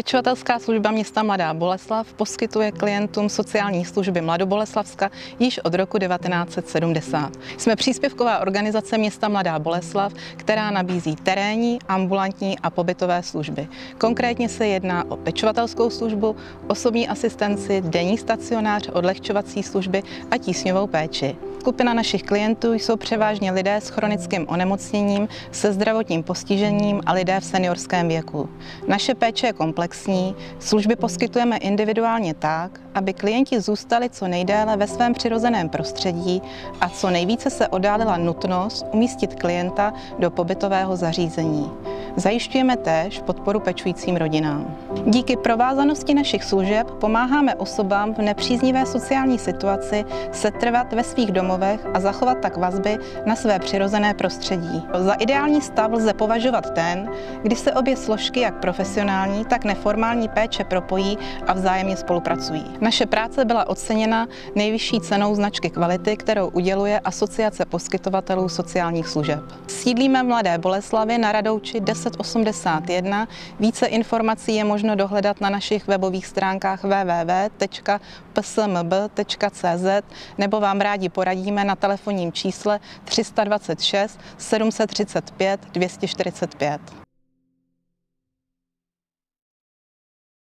Pečovatelská služba města Mladá Boleslav poskytuje klientům sociální služby Mladoboleslavska již od roku 1970. Jsme příspěvková organizace města Mladá Boleslav, která nabízí terénní, ambulantní a pobytové služby. Konkrétně se jedná o pečovatelskou službu, osobní asistenci, denní stacionář, odlehčovací služby a tísňovou péči. Skupina našich klientů jsou převážně lidé s chronickým onemocněním, se zdravotním postižením a lidé v seniorském věku. Naše péče je komplexní, služby poskytujeme individuálně tak, aby klienti zůstali co nejdéle ve svém přirozeném prostředí a co nejvíce se odálila nutnost umístit klienta do pobytového zařízení. Zajišťujeme též podporu pečujícím rodinám. Díky provázanosti našich služeb pomáháme osobám v nepříznivé sociální situaci setrvat ve svých domovech a zachovat tak vazby na své přirozené prostředí. Za ideální stav lze považovat ten, kdy se obě složky, jak profesionální, tak neformální péče propojí a vzájemně spolupracují. Naše práce byla oceněna nejvyšší cenou značky kvality, kterou uděluje Asociace poskytovatelů sociálních služeb. Sídlíme Mladé Boleslavi na Radouči 10 1081. Více informací je možno dohledat na našich webových stránkách www.psmb.cz nebo vám rádi poradíme na telefonním čísle 326 735 245.